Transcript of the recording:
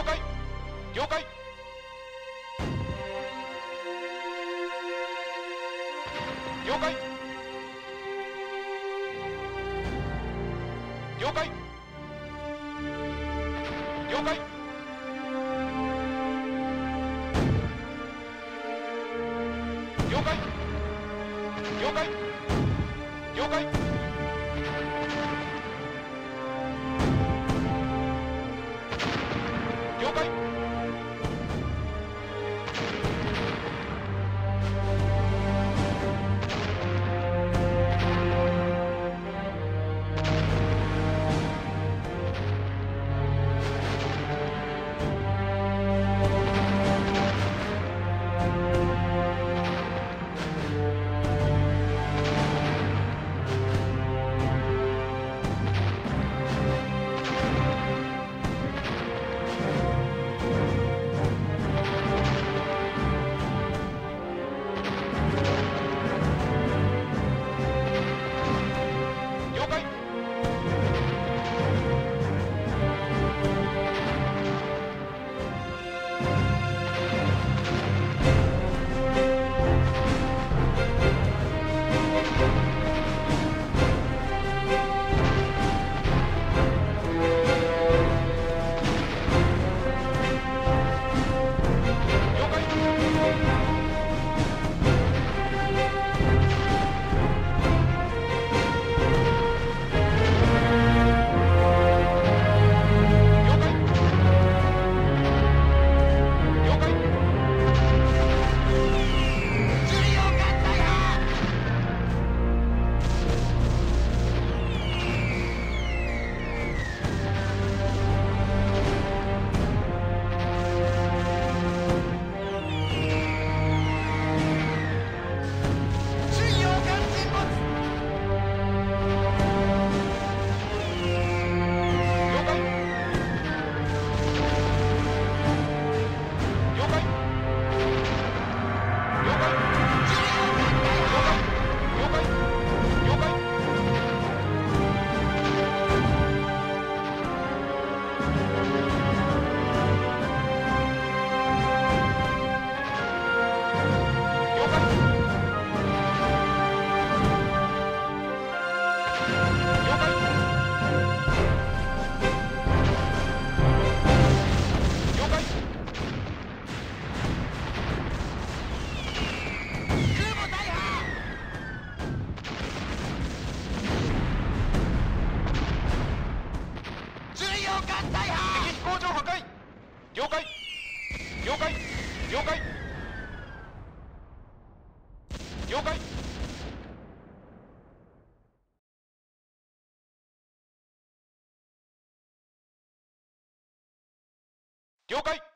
了解。了解。